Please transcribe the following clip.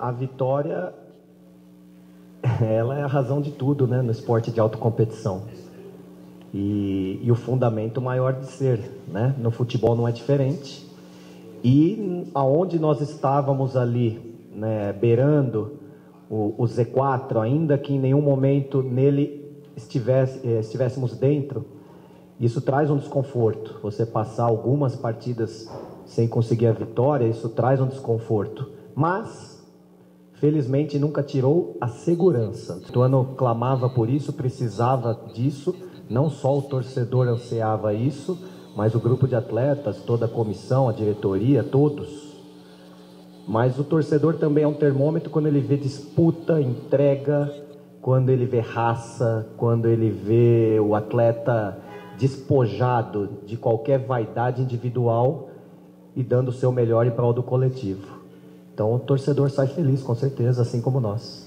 A vitória, ela é a razão de tudo, né, no esporte de alta competição. E, e o fundamento maior de ser, né? No futebol não é diferente. E aonde nós estávamos ali, né, beirando o, o Z4, ainda que em nenhum momento nele estivesse, eh, estivéssemos dentro, isso traz um desconforto. Você passar algumas partidas sem conseguir a vitória, isso traz um desconforto. Mas, felizmente, nunca tirou a segurança. O ano clamava por isso, precisava disso. Não só o torcedor ansiava isso, mas o grupo de atletas, toda a comissão, a diretoria, todos. Mas o torcedor também é um termômetro quando ele vê disputa, entrega, quando ele vê raça, quando ele vê o atleta despojado de qualquer vaidade individual e dando o seu melhor em prol do coletivo. Então o torcedor sai feliz, com certeza, assim como nós.